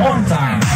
on time.